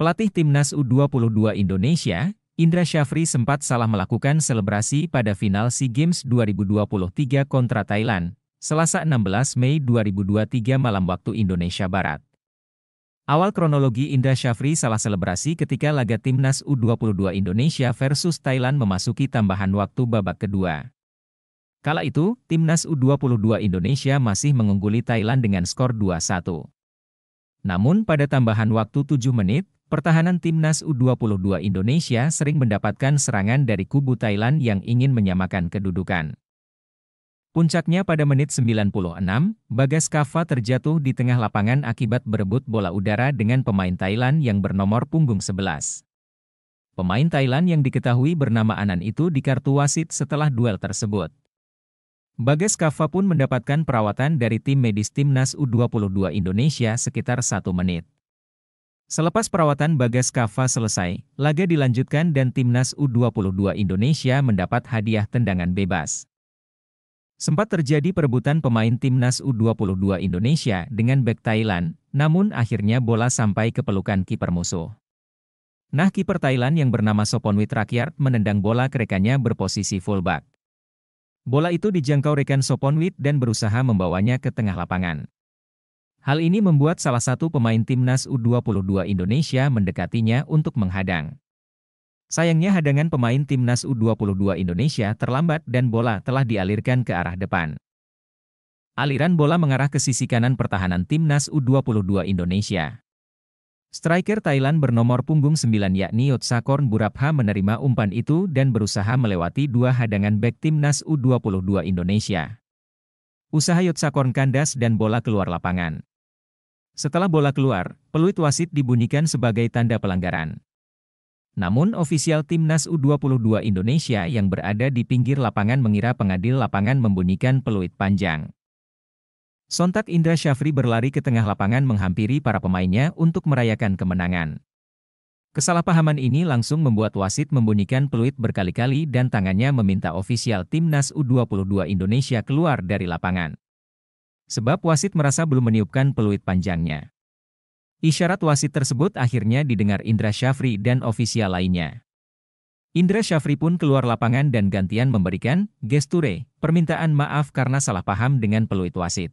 Pelatih Timnas U22 Indonesia, Indra Syafri sempat salah melakukan selebrasi pada final SEA Games 2023 kontra Thailand, Selasa 16 Mei 2023 malam waktu Indonesia Barat. Awal kronologi Indra Syafri salah selebrasi ketika laga Timnas U22 Indonesia versus Thailand memasuki tambahan waktu babak kedua. Kala itu, Timnas U22 Indonesia masih mengungguli Thailand dengan skor 2-1. Namun pada tambahan waktu 7 menit, pertahanan timnas U22 Indonesia sering mendapatkan serangan dari kubu Thailand yang ingin menyamakan kedudukan. Puncaknya pada menit 96, Bagas Kava terjatuh di tengah lapangan akibat berebut bola udara dengan pemain Thailand yang bernomor punggung 11. Pemain Thailand yang diketahui bernama Anan itu dikartu wasit setelah duel tersebut. Bagas Kava pun mendapatkan perawatan dari tim medis timnas U22 Indonesia sekitar satu menit. Selepas perawatan Bagas Kava selesai, laga dilanjutkan dan timnas U22 Indonesia mendapat hadiah tendangan bebas. Sempat terjadi perebutan pemain timnas U22 Indonesia dengan bek Thailand, namun akhirnya bola sampai ke pelukan kiper musuh. Nah kiper Thailand yang bernama Soponwit Rakyat menendang bola ke rekannya berposisi fullback. Bola itu dijangkau rekan Soponwit dan berusaha membawanya ke tengah lapangan. Hal ini membuat salah satu pemain timnas U22 Indonesia mendekatinya untuk menghadang. Sayangnya hadangan pemain timnas U22 Indonesia terlambat dan bola telah dialirkan ke arah depan. Aliran bola mengarah ke sisi kanan pertahanan timnas U22 Indonesia. Striker Thailand bernomor punggung 9 yakni Yotsakorn Burapha menerima umpan itu dan berusaha melewati dua hadangan bek timnas U22 Indonesia. Usaha Yotsakorn kandas dan bola keluar lapangan. Setelah bola keluar, peluit wasit dibunyikan sebagai tanda pelanggaran. Namun ofisial timnas U22 Indonesia yang berada di pinggir lapangan mengira pengadil lapangan membunyikan peluit panjang. Sontak Indra Syafri berlari ke tengah lapangan menghampiri para pemainnya untuk merayakan kemenangan. Kesalahpahaman ini langsung membuat wasit membunyikan peluit berkali-kali dan tangannya meminta ofisial timnas U22 Indonesia keluar dari lapangan. Sebab wasit merasa belum meniupkan peluit panjangnya. Isyarat wasit tersebut akhirnya didengar Indra Syafri dan ofisial lainnya. Indra Syafri pun keluar lapangan dan gantian memberikan gesture, permintaan maaf karena salah paham dengan peluit wasit.